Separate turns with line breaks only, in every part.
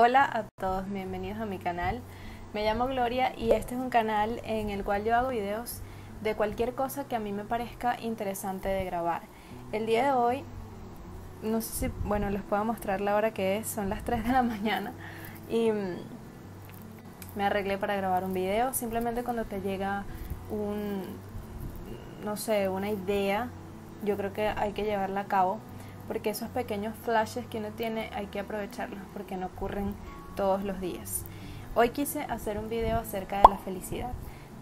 Hola a todos, bienvenidos a mi canal. Me llamo Gloria y este es un canal en el cual yo hago videos de cualquier cosa que a mí me parezca interesante de grabar. El día de hoy, no sé si, bueno, les puedo mostrar la hora que es, son las 3 de la mañana y mm, me arreglé para grabar un video. Simplemente cuando te llega un, no sé, una idea, yo creo que hay que llevarla a cabo porque esos pequeños flashes que uno tiene hay que aprovecharlos porque no ocurren todos los días. Hoy quise hacer un video acerca de la felicidad,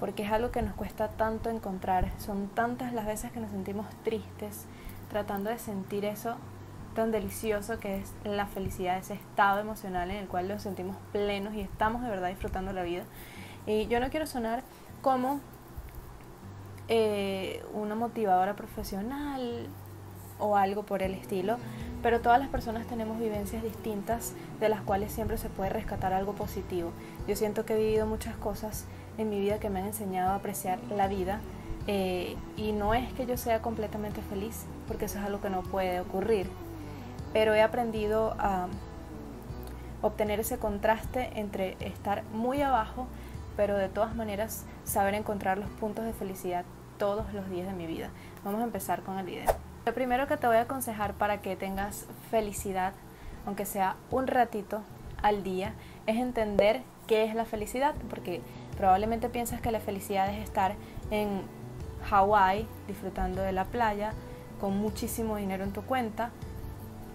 porque es algo que nos cuesta tanto encontrar. Son tantas las veces que nos sentimos tristes tratando de sentir eso tan delicioso que es la felicidad, ese estado emocional en el cual nos sentimos plenos y estamos de verdad disfrutando la vida. Y yo no quiero sonar como eh, una motivadora profesional o algo por el estilo, pero todas las personas tenemos vivencias distintas de las cuales siempre se puede rescatar algo positivo. Yo siento que he vivido muchas cosas en mi vida que me han enseñado a apreciar la vida eh, y no es que yo sea completamente feliz, porque eso es algo que no puede ocurrir, pero he aprendido a obtener ese contraste entre estar muy abajo, pero de todas maneras saber encontrar los puntos de felicidad todos los días de mi vida. Vamos a empezar con el video. Lo primero que te voy a aconsejar para que tengas felicidad, aunque sea un ratito al día, es entender qué es la felicidad, porque probablemente piensas que la felicidad es estar en Hawái disfrutando de la playa con muchísimo dinero en tu cuenta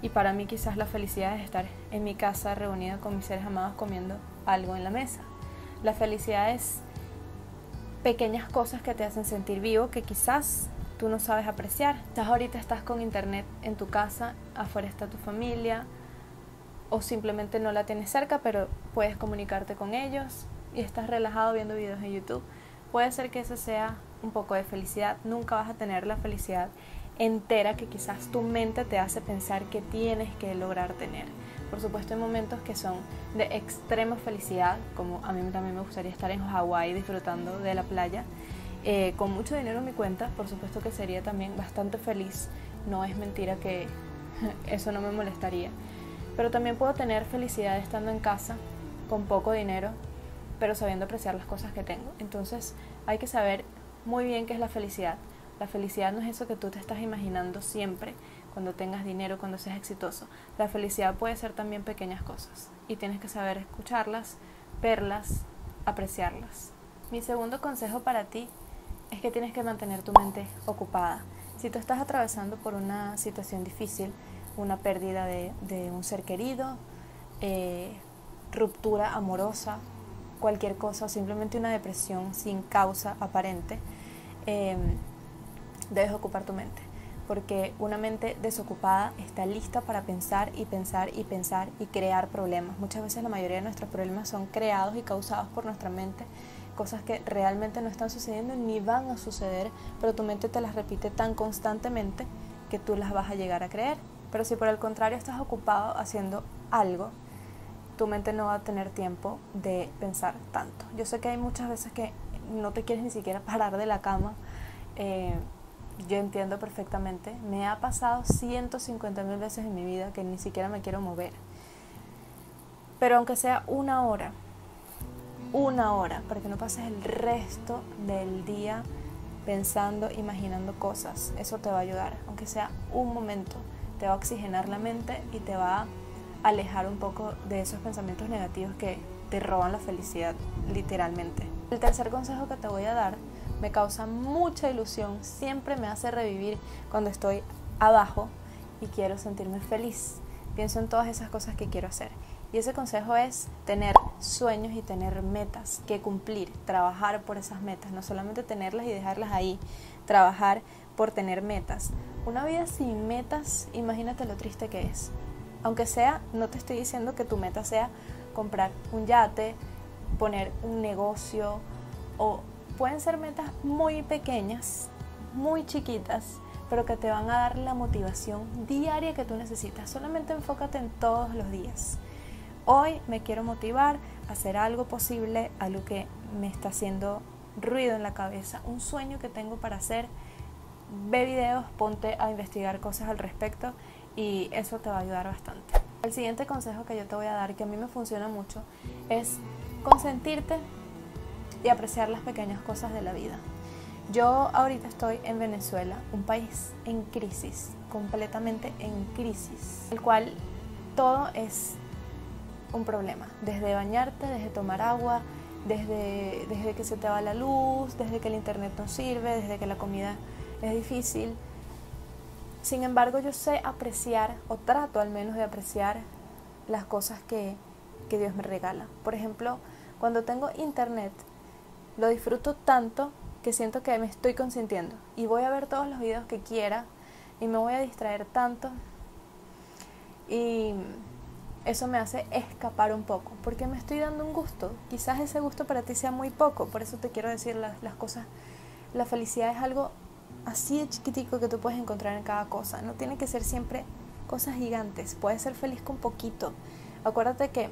y para mí quizás la felicidad es estar en mi casa reunida con mis seres amados comiendo algo en la mesa. La felicidad es pequeñas cosas que te hacen sentir vivo que quizás tú no sabes apreciar. Estás ahorita estás con internet en tu casa, afuera está tu familia o simplemente no la tienes cerca, pero puedes comunicarte con ellos y estás relajado viendo videos en YouTube. Puede ser que eso sea un poco de felicidad. Nunca vas a tener la felicidad entera que quizás tu mente te hace pensar que tienes que lograr tener. Por supuesto hay momentos que son de extrema felicidad, como a mí también me gustaría estar en Hawái disfrutando de la playa, eh, con mucho dinero en mi cuenta, por supuesto que sería también bastante feliz. No es mentira que eso no me molestaría. Pero también puedo tener felicidad estando en casa, con poco dinero, pero sabiendo apreciar las cosas que tengo. Entonces hay que saber muy bien qué es la felicidad. La felicidad no es eso que tú te estás imaginando siempre cuando tengas dinero, cuando seas exitoso. La felicidad puede ser también pequeñas cosas y tienes que saber escucharlas, verlas, apreciarlas. Mi segundo consejo para ti es que tienes que mantener tu mente ocupada. Si tú estás atravesando por una situación difícil, una pérdida de, un ser querido, eh, ruptura amorosa, cualquier cosa, o simplemente una depresión sin causa aparente, em, debes ocupar tu mente. Porque una mente desocupada está lista para pensar y pensar y pensar y crear problemas. Muchas veces la mayoría de nuestros problemas son creados y causados por nuestra mente cosas que realmente no están sucediendo ni van a suceder, pero tu mente te las repite tan constantemente que tú las vas a llegar a creer. Pero si por el contrario estás ocupado haciendo algo, tu mente no va a tener tiempo de pensar tanto. Yo sé que hay muchas veces que no te quieres ni siquiera parar de la cama. Eh, yo entiendo perfectamente. Me ha pasado 150 mil veces en mi vida que ni siquiera me quiero mover. Pero aunque sea una hora, una hora, para que no pases el resto del día pensando, imaginando cosas. Eso te va a ayudar, aunque sea un momento. Te va a oxigenar la mente y te va a alejar un poco de esos pensamientos negativos que te roban la felicidad, literalmente. El tercer consejo que te voy a dar me causa mucha ilusión, siempre me hace revivir cuando estoy abajo y quiero sentirme feliz. Pienso en todas esas cosas que quiero hacer. Y ese consejo es tener sueños y tener metas que cumplir, trabajar por esas metas, no solamente tenerlas y dejarlas ahí, trabajar por tener metas. Una vida sin metas, imagínate lo triste que es. Aunque sea, no te estoy diciendo que tu meta sea comprar un yate, poner un negocio o pueden ser metas muy pequeñas, muy chiquitas, pero que te van a dar la motivación diaria que tú necesitas. Solamente enfócate en todos los días. Hoy me quiero motivar a hacer algo posible, algo que me está haciendo ruido en la cabeza, un sueño que tengo para hacer. Ve videos, ponte a investigar cosas al respecto y eso te va a ayudar bastante. El siguiente consejo que yo te voy a dar, que a mí me funciona mucho, es consentirte y apreciar las pequeñas cosas de la vida. Yo ahorita estoy en Venezuela, un país en crisis, completamente en crisis, el cual todo es un problema, desde bañarte, desde tomar agua, desde, desde que se te va la luz, desde que el internet no sirve, desde que la comida es difícil. Sin embargo, yo sé apreciar, o trato al menos de apreciar, las cosas que, que Dios me regala. Por ejemplo, cuando tengo internet, lo disfruto tanto que siento que me estoy consintiendo y voy a ver todos los videos que quiera y me voy a distraer tanto y eso me hace escapar un poco porque me estoy dando un gusto. Quizás ese gusto para ti sea muy poco por eso te quiero decir las, las cosas la felicidad es algo así de chiquitico que tú puedes encontrar en cada cosa. No tiene que ser siempre cosas gigantes puedes ser feliz con poquito. Acuérdate que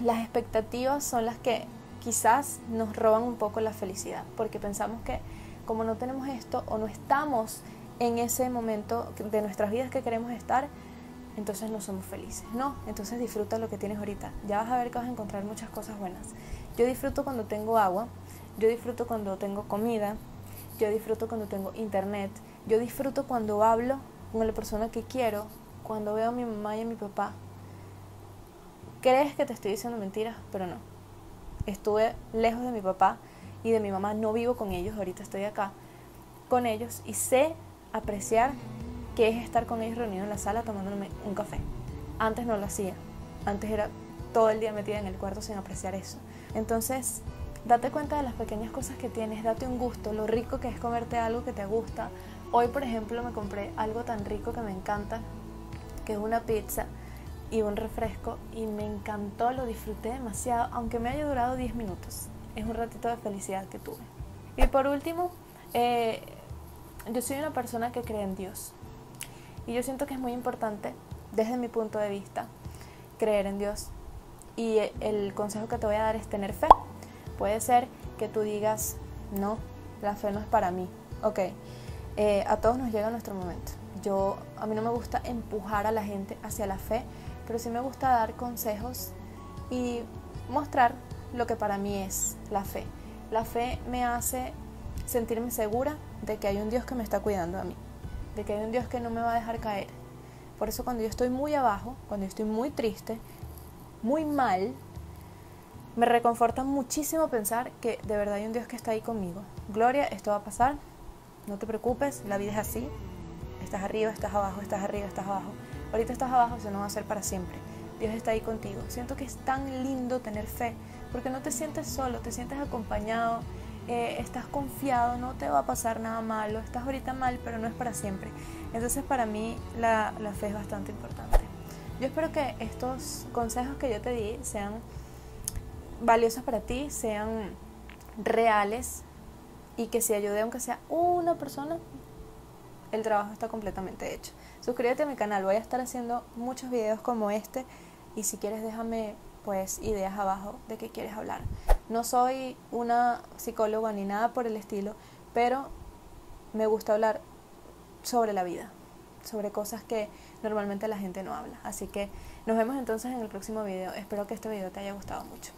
las expectativas son las que quizás nos roban un poco la felicidad, porque pensamos que como no tenemos esto o no estamos en ese momento de nuestras vidas que queremos estar, entonces no somos felices. No, entonces disfruta lo que tienes ahorita. Ya vas a ver que vas a encontrar muchas cosas buenas. Yo disfruto cuando tengo agua, yo disfruto cuando tengo comida, yo disfruto cuando tengo internet, yo disfruto cuando hablo con la persona que quiero, cuando veo a mi mamá y a mi papá. Crees que te estoy diciendo mentiras, pero no estuve lejos de mi papá y de mi mamá, no vivo con ellos, ahorita estoy acá con ellos y sé apreciar que es estar con ellos reunidos en la sala tomándome un café. Antes no lo hacía, antes era todo el día metida en el cuarto sin apreciar eso. Entonces, date cuenta de las pequeñas cosas que tienes, date un gusto, lo rico que es comerte algo que te gusta. Hoy, por ejemplo, me compré algo tan rico que me encanta, que es una pizza y un refresco y me encantó, lo disfruté demasiado, aunque me haya durado 10 minutos. Es un ratito de felicidad que tuve. Y por último, eh, yo soy una persona que cree en Dios. Y yo siento que es muy importante, desde mi punto de vista, creer en Dios. Y el consejo que te voy a dar es tener fe. Puede ser que tú digas, no, la fe no es para mí. Ok, eh, a todos nos llega nuestro momento. Yo, a mí no me gusta empujar a la gente hacia la fe pero sí me gusta dar consejos y mostrar lo que para mí es la fe. La fe me hace sentirme segura de que hay un Dios que me está cuidando a mí, de que hay un Dios que no me va a dejar caer. Por eso cuando yo estoy muy abajo, cuando yo estoy muy triste, muy mal, me reconforta muchísimo pensar que de verdad hay un Dios que está ahí conmigo. Gloria, esto va a pasar, no te preocupes, la vida es así. Estás arriba, estás abajo, estás arriba, estás abajo. Ahorita estás abajo, eso no va a ser para siempre. Dios está ahí contigo. Siento que es tan lindo tener fe, porque no te sientes solo, te sientes acompañado, eh, estás confiado, no te va a pasar nada malo, estás ahorita mal, pero no es para siempre. Entonces para mí la, la fe es bastante importante. Yo espero que estos consejos que yo te di sean valiosos para ti, sean reales y que si ayude aunque sea una persona, el trabajo está completamente hecho. Suscríbete a mi canal, voy a estar haciendo muchos videos como este y si quieres déjame pues ideas abajo de qué quieres hablar. No soy una psicóloga ni nada por el estilo, pero me gusta hablar sobre la vida, sobre cosas que normalmente la gente no habla. Así que nos vemos entonces en el próximo video. Espero que este video te haya gustado mucho.